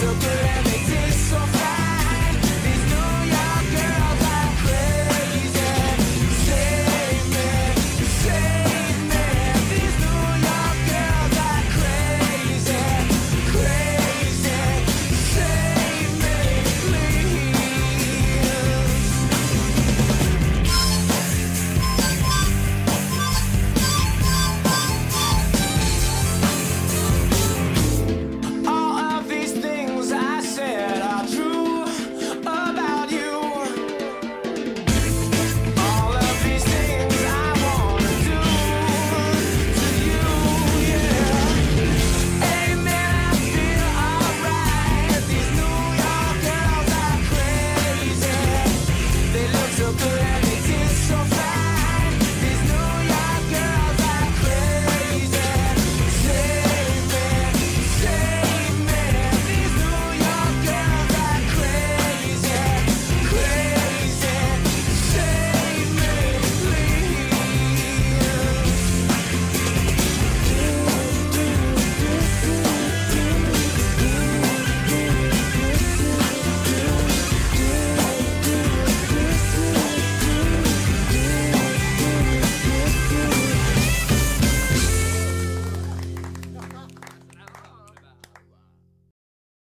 so good.